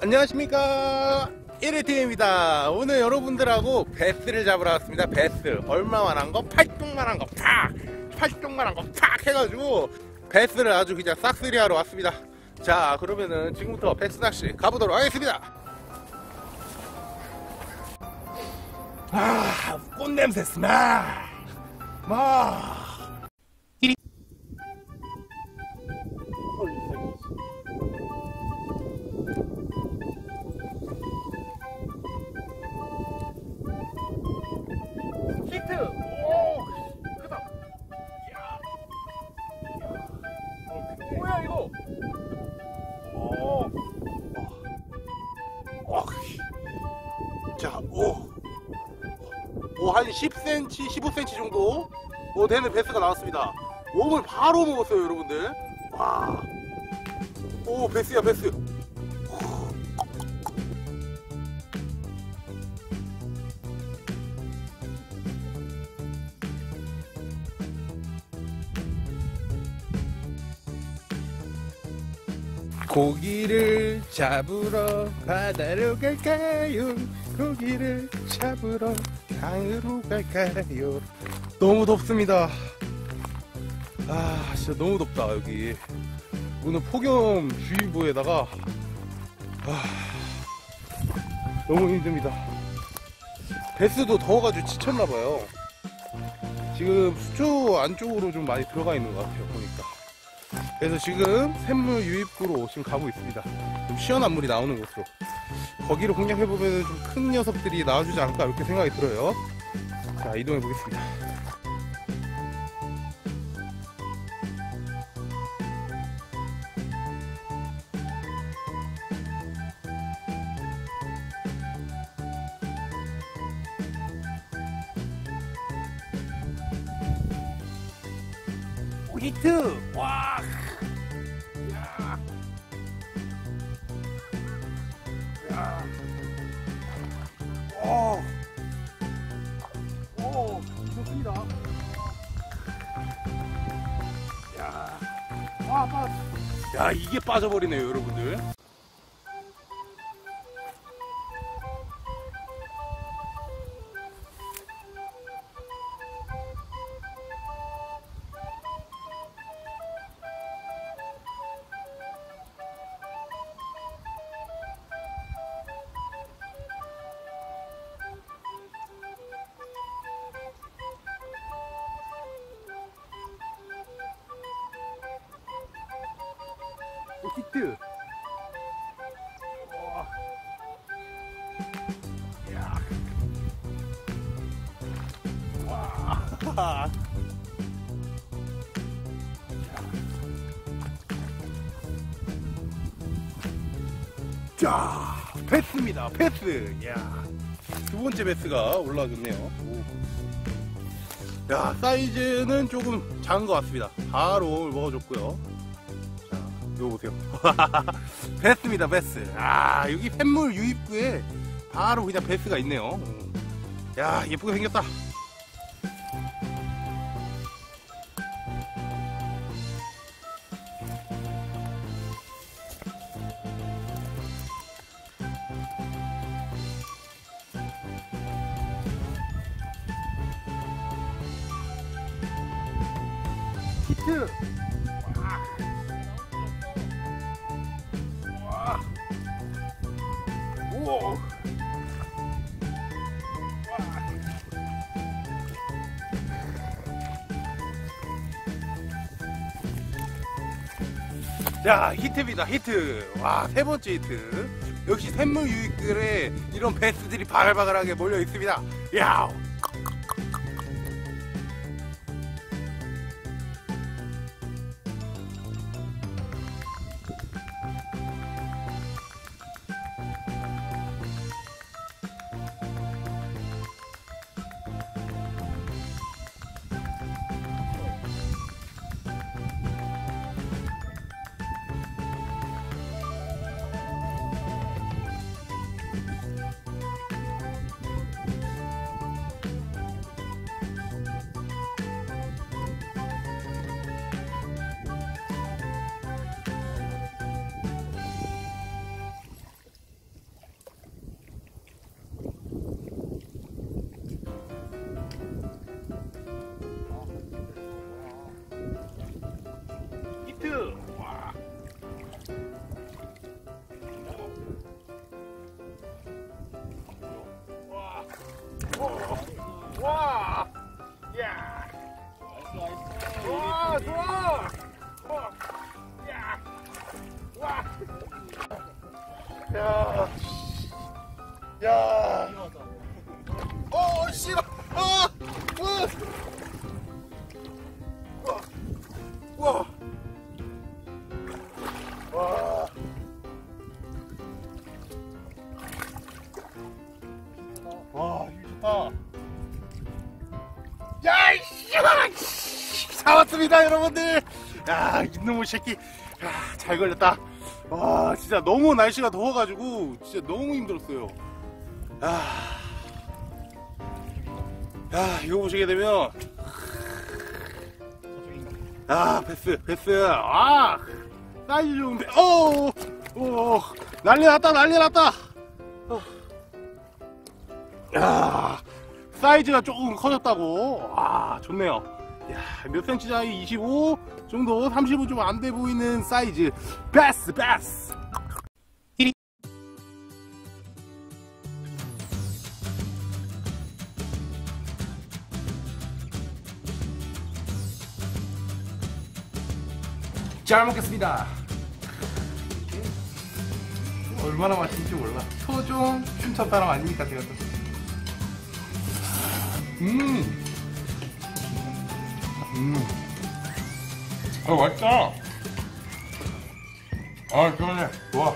안녕하십니까. 1위팀입니다. 오늘 여러분들하고 베스를 잡으러 왔습니다. 베스 얼마만한 거? 팔뚝만한 거. 팍! 팔뚝만한 거 팍! 해가지고 베스를 아주 그냥 싹쓸이 하러 왔습니다. 자 그러면은 지금부터 베스 낚시 가보도록 하겠습니다. 아 꽃냄새 스멜! 마 이거? 오! 어. 자, 오! 오, 한 10cm, 15cm 정도 오, 되는 베스가 나왔습니다. 옴을 바로 먹었어요, 여러분들. 와! 오, 베스야, 베스. 고기를 잡으러 바다로 갈까요? 고기를 잡으러 강으로 갈까요? 너무 덥습니다. 아, 진짜 너무 덥다, 여기. 오늘 폭염 주의보에다가, 아, 너무 힘듭니다. 베스도 더워가지고 지쳤나봐요. 지금 수초 안쪽으로 좀 많이 들어가 있는 것 같아요, 보니까. 그래서 지금 샘물 유입구로 지금 가고 있습니다. 좀 시원한 물이 나오는 곳으로. 거기로 공략해보면 좀 큰 녀석들이 나와주지 않을까 이렇게 생각이 들어요. 자, 이동해 보겠습니다. 오, 히트! 와! 야, 이게 빠져버리네요, 여러분들. 히트! 와. 자, 패스입니다. 패스. 야. 두 번째 패스가 올라왔네요. 오. 야, 사이즈는 조금 작은 것 같습니다. 바로 먹어줬고요. 자, 이거 보세요. 베스입니다, 베스. 아, 여기 샘물 유입구에 바로 그냥 베스가 있네요. 음. 야, 예쁘게 생겼다. 히트! 오. 자, 히트입니다, 히트. 와, 세 번째 히트. 역시 샘물 유익들에 이런 배스들이 바글바글하게 몰려 있습니다. 야 와! 야! 와, 좋아! 와! 야! 와! 야! 야! 잡았습니다, 여러분들! 야, 이놈의 새끼. 야, 잘 걸렸다. 와, 진짜 너무 날씨가 더워가지고, 진짜 너무 힘들었어요. 야, 야, 이거 보시게 되면, 아, 패스, 패스. 아, 사이즈 좋은데, 오, 오, 난리 났다, 난리 났다. 어. 야, 사이즈가 조금 커졌다고. 아, 좋네요. 야, 몇 센치 차이? 25 정도, 35 좀 안 돼 보이는 사이즈. 베스, 베스. 잘 먹겠습니다. 얼마나 맛있는지 몰라. 토종 춘천 사람 아닙니까, 제가 또. 음. 음. 아, 맛있다. 아, 시원해. 좋아.